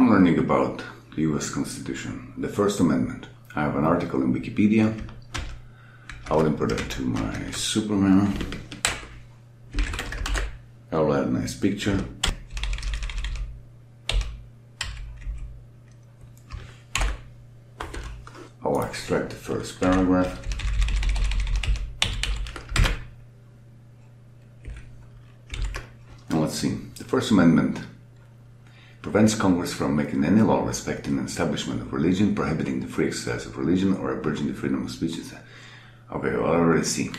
I'm learning about the US Constitution, the First Amendment. I have an article in Wikipedia. I'll import it to my SuperMemo. I'll add a nice picture. I'll extract the first paragraph. And let's see. The First Amendment prevents Congress from making any law respecting the establishment of religion, prohibiting the free exercise of religion, or abridging the freedom of speech. Okay, well, I already see.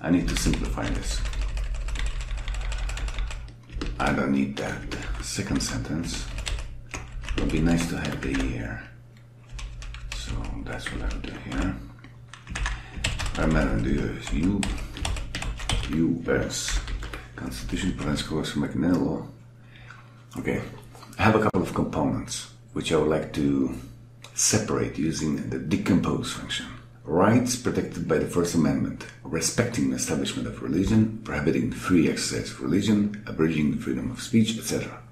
I need to simplify this. I don't need that second sentence. It would be nice to have the year. So that's what I'll do here. I'm to do U, U.S. Constitution prevents Congress from making any law. Okay, have a couple of components which I would like to separate using the decompose function. Rights protected by the First Amendment, respecting the establishment of religion, prohibiting the free exercise of religion, abridging the freedom of speech, etc.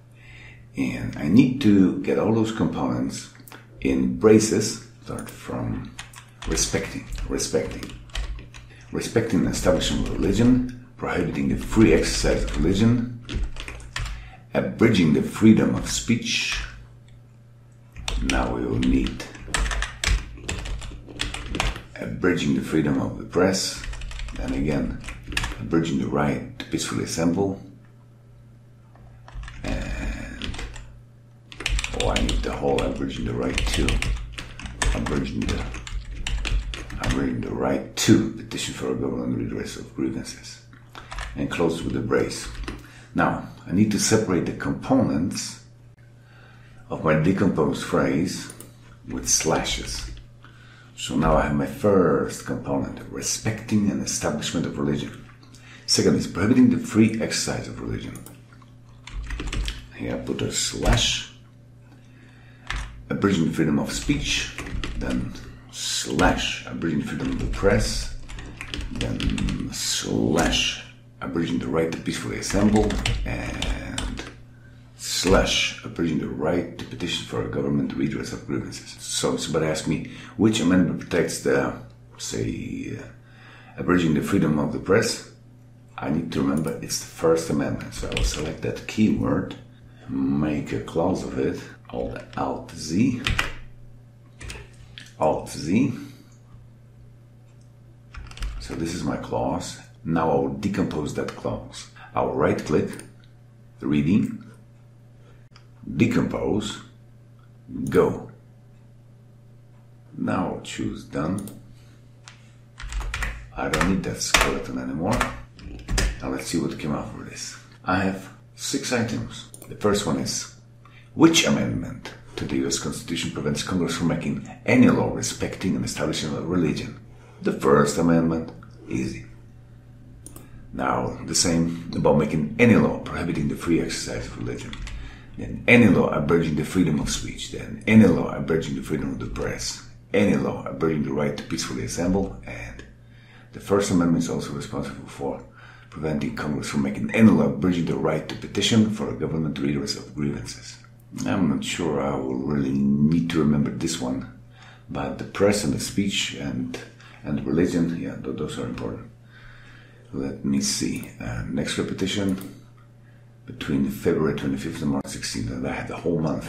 And I need to get all those components in braces, start from respecting, respecting, respecting the establishment of religion, prohibiting the free exercise of religion, abridging the freedom of speech. Now we will need abridging the freedom of the press, and again, abridging the right to peacefully assemble. And oh, I need the whole abridging the right to abridging the abridging the right to petition for a government redress of grievances, and close with the brace. Now, I need to separate the components of my decomposed phrase with slashes. So now I have my first component, respecting an establishment of religion. Second is prohibiting the free exercise of religion. Here I put a slash, abridging freedom of speech, then slash, abridging freedom of the press, then slash, abridging the right to peacefully assemble, and slash abridging the right to petition for a government redress of grievances. So somebody asked me which amendment protects the, say, uh, abridging the freedom of the press. I need to remember it's the First Amendment. So I will select that keyword, make a cloze of it, Alt, Alt Z, Alt Z. So this is my cloze. Now I will decompose that cloze. I will right click, reading, decompose, go. Now I'll choose done. I don't need that skeleton anymore. Now let's see what came out for this. I have six items. The first one is which amendment to the US Constitution prevents Congress from making any law respecting and establishing a religion? The First Amendment. Easy. Now, the same about making any law prohibiting the free exercise of religion. Then any law abridging the freedom of speech. Then any law abridging the freedom of the press. Any law abridging the right to peacefully assemble. And the First Amendment is also responsible for preventing Congress from making any law abridging the right to petition for a government redress of grievances. I'm not sure I will really need to remember this one, but the press and the speech and and religion, yeah, those are important. Let me see. Uh, next repetition between February 25th and March 16th, and I had the whole month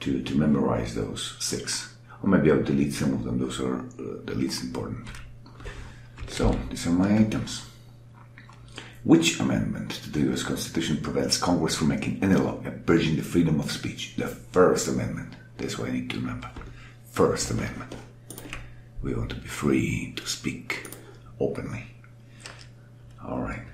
to, to memorize those six. Or maybe I'll delete some of them, those are uh, the least important. So, these are my items. Which amendment to the US Constitution prevents Congress from making any law abridging the freedom of speech? The First Amendment. That's what I need to remember. First Amendment. We want to be free to speak openly. All right.